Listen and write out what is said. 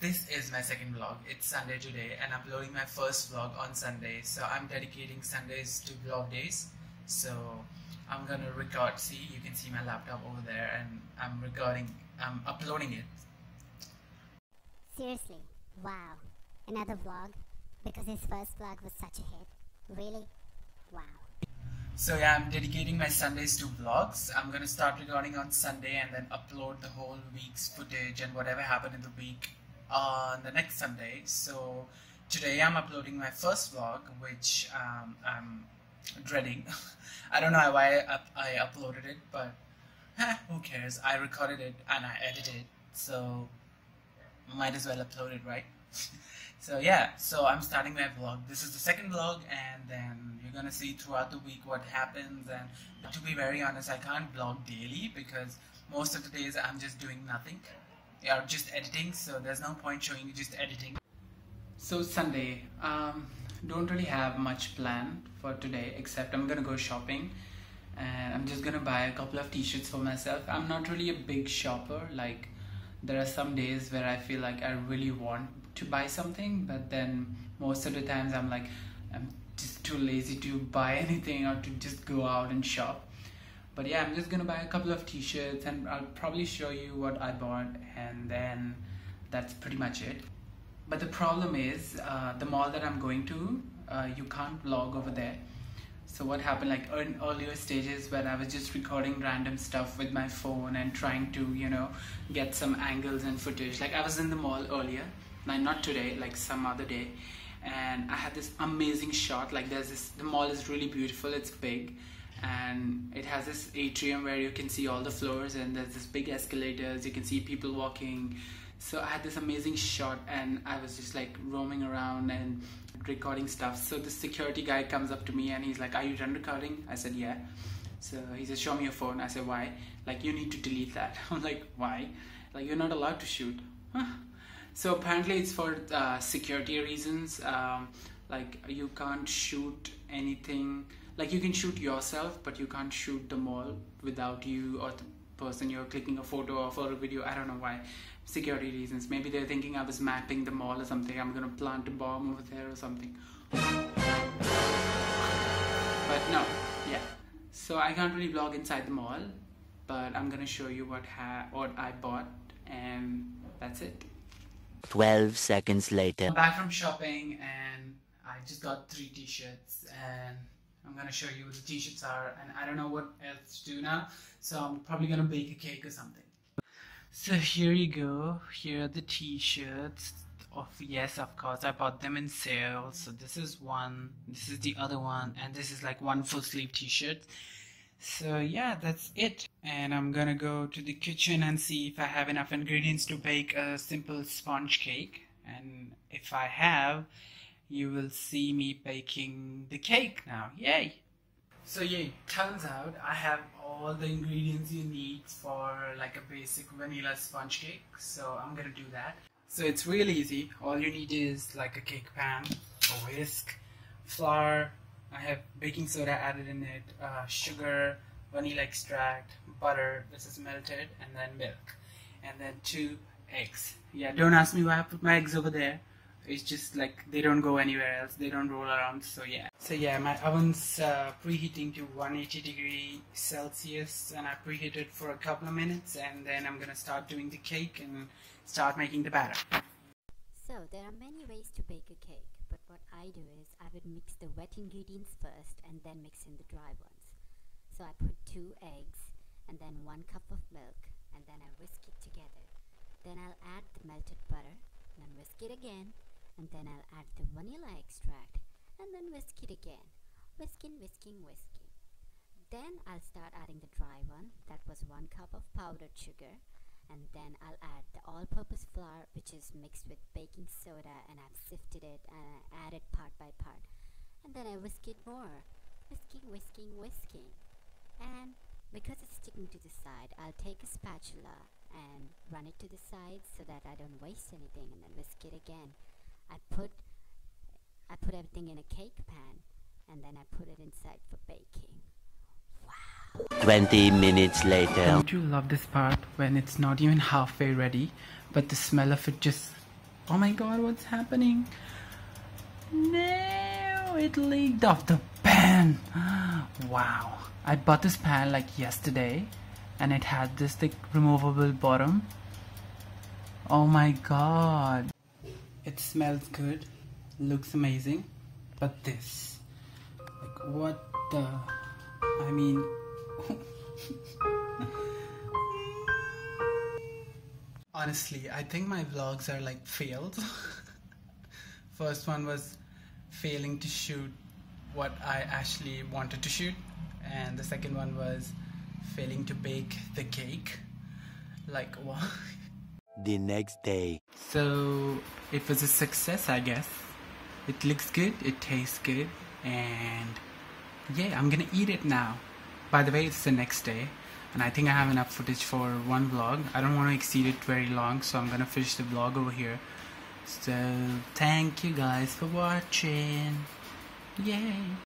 this is my second vlog. It's Sunday today and I'm uploading my first vlog on Sunday. So I'm dedicating Sundays to vlog days. So I'm gonna record. See, you can see my laptop over there and I'm recording, I'm uploading it. Seriously, wow. Another vlog? Because his first vlog was such a hit. Really? Wow. So yeah, I'm dedicating my Sundays to vlogs. I'm gonna start recording on Sunday and then upload the whole week's footage and whatever happened in the week on the next Sunday. So today I'm uploading my first vlog, which um, I'm dreading. I don't know why I, I uploaded it, but eh, who cares? I recorded it and I edited it, so might as well upload it, right? so yeah, so I'm starting my vlog. This is the second vlog, and then you're gonna see throughout the week what happens. And to be very honest, I can't vlog daily because most of the days I'm just doing nothing. Yeah, just editing. So there's no point showing you just editing. So Sunday, um, don't really have much planned for today except I'm gonna go shopping and I'm just gonna buy a couple of t-shirts for myself. I'm not really a big shopper. Like there are some days where I feel like I really want to buy something, but then most of the times I'm like I'm just too lazy to buy anything or to just go out and shop. But yeah, I'm just gonna buy a couple of t-shirts and I'll probably show you what I bought and then that's pretty much it. But the problem is uh, the mall that I'm going to, uh, you can't vlog over there. So what happened like in earlier stages where I was just recording random stuff with my phone and trying to, you know, get some angles and footage. Like I was in the mall earlier, like not today, like some other day. And I had this amazing shot. Like there's this, the mall is really beautiful. It's big and it has this atrium where you can see all the floors and there's this big escalators. You can see people walking so I had this amazing shot and I was just like roaming around and recording stuff. So the security guy comes up to me and he's like, Are you done recording? I said, Yeah. So he said, Show me your phone. I said, Why? Like, you need to delete that. I'm like, Why? Like, you're not allowed to shoot. So apparently it's for uh, security reasons. Um, like, you can't shoot anything. Like, you can shoot yourself, but you can't shoot the mall without you or the person you're clicking a photo of or a video. I don't know why security reasons. Maybe they're thinking I was mapping the mall or something. I'm gonna plant a bomb over there or something. But no, yeah. So I can't really vlog inside the mall, but I'm gonna show you what ha what I bought, and that's it. 12 seconds later. I'm back from shopping and I just got three t-shirts and I'm gonna show you what the t-shirts are and I don't know what else to do now so I'm probably gonna bake a cake or something. So here you go. Here are the t-shirts. Of yes, of course, I bought them in sale. So this is one, this is the other one, and this is like one full sleeve t-shirt. So yeah, that's it. And I'm gonna go to the kitchen and see if I have enough ingredients to bake a simple sponge cake. And if I have, you will see me baking the cake now. Yay! So yeah, turns out I have all the ingredients you need for like a basic vanilla sponge cake. So I'm gonna do that. So it's real easy. All you need is like a cake pan, a whisk, flour. I have baking soda added in it, uh, sugar, vanilla extract, butter. This is melted, and then milk, and then two eggs. Yeah, don't ask me why I put my eggs over there it's just like they don't go anywhere else. They don't roll around. So yeah. So yeah my oven's uh, preheating to 180 degree celsius and i preheat it for a couple of minutes and then i'm gonna start doing the cake and start making the batter. So there are many ways to bake a cake but what i do is i would mix the wet ingredients first and then mix in the dry ones. So i put two eggs and then one cup of milk and then i whisk it together. Then i'll add the melted butter and whisk it again and then I'll add the vanilla extract and then whisk it again. Whisking whisking whisking then I'll start adding the dry one. That was one cup of powdered sugar. And then I'll add the all-purpose flour which is mixed with baking soda and I've sifted it uh, and I add it part by part. And then I whisk it more. Whisking whisking whisking. And because it's sticking to the side I'll take a spatula and run it to the side so that I don't waste anything and then whisk it again I put I put everything in a cake pan and then I put it inside for baking. Wow. 20 minutes later. Don't you love this part when it's not even halfway ready, but the smell of it just Oh my god, what's happening? No, it leaked off the pan. Wow. I bought this pan like yesterday and it had this thick removable bottom. Oh my god. It smells good, looks amazing, but this, like what the, I mean, honestly, I think my vlogs are like failed. First one was failing to shoot what I actually wanted to shoot, and the second one was failing to bake the cake. Like what? The next day. So it was a success, I guess. It looks good, it tastes good, and yeah, I'm gonna eat it now. By the way, it's the next day, and I think I have enough footage for one vlog. I don't want to exceed it very long, so I'm gonna finish the vlog over here. So thank you guys for watching. Yay!